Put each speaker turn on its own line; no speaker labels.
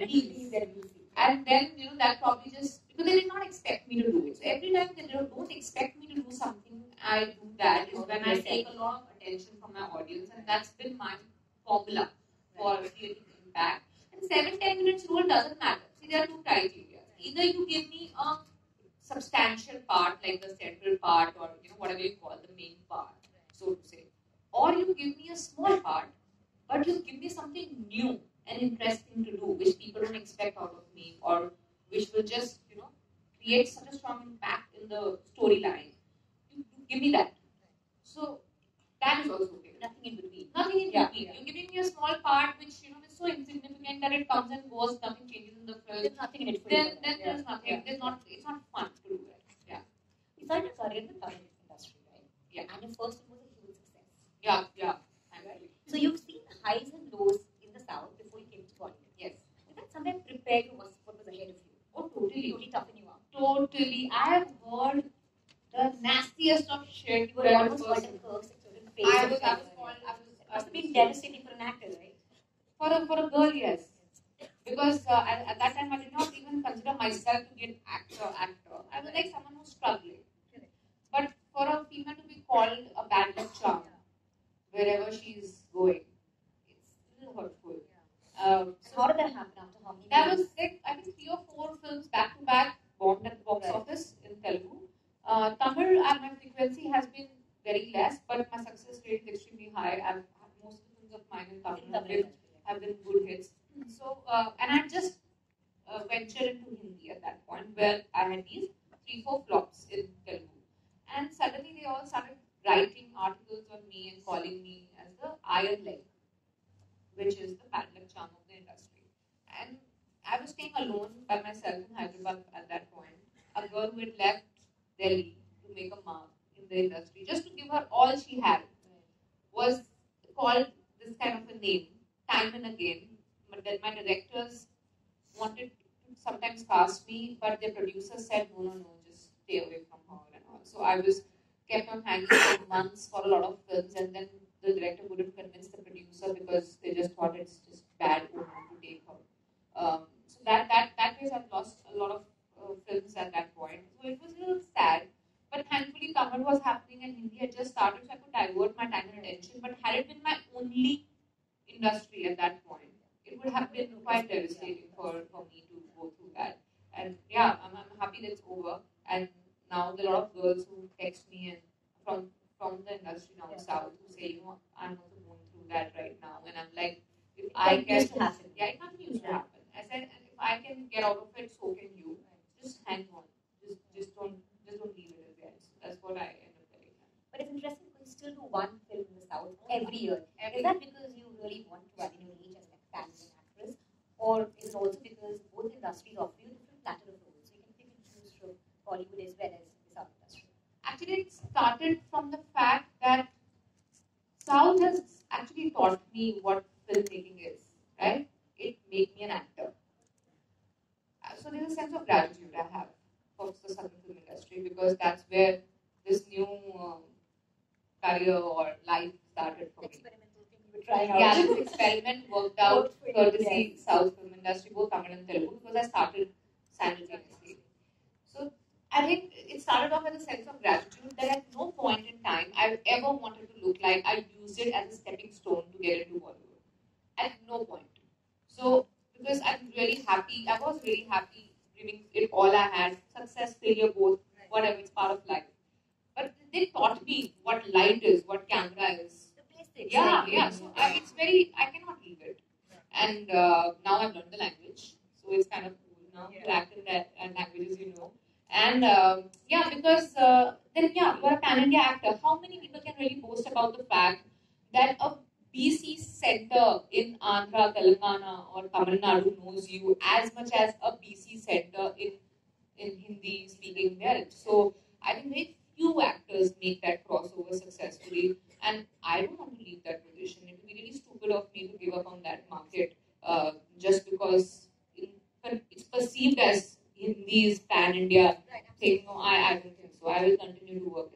release.
Then we'll see.
And then, you know, that probably just, because they did not expect me to do it. So every time they don't, don't expect me to do something, I do that is when I take a lot of attention from my audience. And that's been my formula for creating impact. And 7 10 minutes rule doesn't matter. See, there are two criteria. Either you give me a substantial part, like the central part, or you know, whatever you call the main part, so to say. Or you give me a small part, but you give me something new and interesting to do, which people don't expect out of me, or which will just, you know, create such a strong impact in the storyline. You, you give me that. So that is also okay.
Nothing in between.
Nothing in
Yeah,
between.
yeah.
You're giving me a small part which you know is so insignificant that it comes and goes, nothing changes in the film.
There's nothing in it for
Then
you.
then
Yeah.
there's nothing.
Yeah.
There's not. It's not fun to do it. Yeah.
You started your career in the Tamil industry, right?
Yeah.
And your first one was a huge success.
Yeah. Yeah. I'm
Right. So you've seen highs and lows in the South before you came to Bollywood.
Yes.
Did that somewhere prepare you was what was ahead of you?
Oh, totally.
Totally toughen you up.
I have heard the nastiest of shit.
You were
I
almost
was-
called a curse
I was. I was called. I was.
It must have been devastating for an actor, right?
For a for a girl, yes. Because uh, at, at that time I did not even consider myself to be an actor. Actor. I was like someone who's struggling. But for a female to be called a bad luck charm wherever she's going, it's a little hurtful. Um,
So how did that happen after how many
that was like I think three or four films back to back bombed at the box
Right.
office in Telugu. Uh, Tamil, uh, my frequency has been very less, but my success rate is extremely high. I've most of mine in Tamil have been, been good hits. So, uh, and I just uh, ventured into Hindi at that point, where I had these three, four flops in Telugu, and suddenly they all started writing articles on me and calling me as the iron leg, which is the bad luck charm of the industry. And I was staying alone by myself in Hyderabad at that point. A girl who had left Delhi to make a mark in the industry, just to give her all she had, was called kind of a name time and again. But then my directors wanted to sometimes cast me, but the producer said, no, no, no, just stay away from her and all. So I was kept on hanging for months for a lot of films, and then the director wouldn't convince the producer because they just thought it's just bad omen to take her. Um, so that that that way I've lost a lot of uh, films at that point. So it was a little sad. Tamil was happening and Hindi had just started, so I could divert my time and attention. But had it been my only industry at that point, it would have been quite devastating for, for me to go through that. And yeah, I'm, I'm happy that it's over. And now there are a lot of girls who text me and from from the industry now
Yeah.
south who say, you know, I'm also going through that right now. And I'm like, if
It
I can,
to happen.
yeah, it nothing used to happen. I said, and if I can get out of it, so can you. Just hang on. Just just don't just don't leave it as that. So that's what I end up telling them.
But it's interesting because you still do one film in the South every year.
Every
Is that because you really want to in your age as an actress? Or is it also because both industries offer you different platter of roles? So you can pick and choose from Bollywood as well as the South industry.
Actually, it started from the fact that South has actually taught me what filmmaking is, right? It made me an actor. Uh, So there's a sense of gratitude I have for the Southern film industry because that's where this new um, career or life started for me.
Experimental thing you were trying out.
Yeah, this experiment worked out
Worked for you,
courtesy South film industry, both Tamil and Telugu, because I started simultaneously. So I think it started off as a sense of gratitude that at no point in time I've ever wanted to look like I used it as a stepping stone to get into Bollywood. At no point. So because I'm really happy, I was really happy giving it all I had, success, failure, both, whatever, it's part of life. But they taught me what light is, what camera is, Yeah,
like,
yeah. So I, it's very, I cannot leave it. And uh, now I've learned the language, so it's kind of cool now to
Yeah.
act in that uh, languages you know. And um, yeah, because uh, then yeah, you're a pan India actor. How many people can really boast about the fact that a BC center in Andhra, Telangana, or Tamil Nadu knows you as much as a BC center in in Hindi speaking belt? So I think very few actors make that crossover successfully and I don't perceived as Hindis pan India.
Right.
No, I, I don't think so. I will continue to work